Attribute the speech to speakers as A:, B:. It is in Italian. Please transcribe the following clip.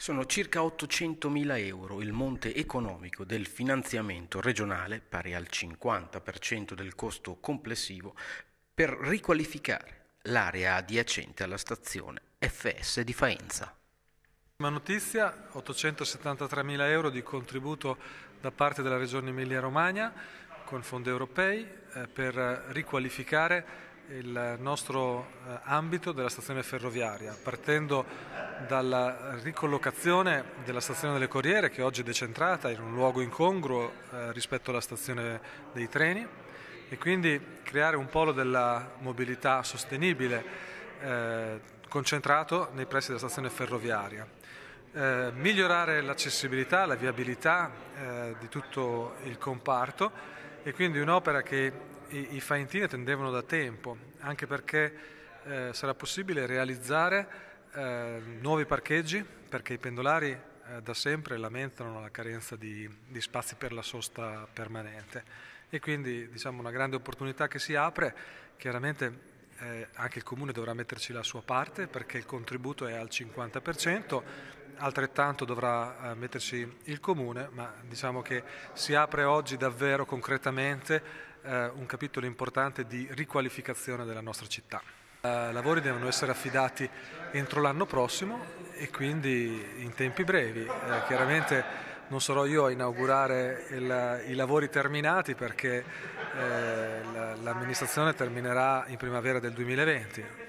A: Sono circa 800.000 euro il monte economico del finanziamento regionale, pari al 50% del costo complessivo, per riqualificare l'area adiacente alla stazione FS di Faenza.
B: Prima notizia, 873.000 euro di contributo da parte della Regione Emilia-Romagna con fondi europei eh, per riqualificare il nostro eh, ambito della stazione ferroviaria, partendo dalla ricollocazione della stazione delle Corriere, che oggi è decentrata in un luogo incongruo eh, rispetto alla stazione dei treni, e quindi creare un polo della mobilità sostenibile eh, concentrato nei pressi della stazione ferroviaria. Eh, migliorare l'accessibilità, la viabilità eh, di tutto il comparto e quindi un'opera che i, i faentini attendevano da tempo, anche perché eh, sarà possibile realizzare eh, nuovi parcheggi, perché i pendolari eh, da sempre lamentano la carenza di, di, spazi per la sosta permanente. E quindi diciamo una grande opportunità che si apre, chiaramente eh, anche il Comune dovrà metterci la sua parte perché il contributo è al 50%, altrettanto dovrà eh, metterci il Comune, ma diciamo che si apre oggi davvero concretamente eh, un capitolo importante di riqualificazione della nostra città. I eh, lavori devono essere affidati entro l'anno prossimo e quindi in tempi brevi. Chiaramente non sarò io a inaugurare il, i lavori terminati perché eh, l'amministrazione terminerà in primavera del 2020.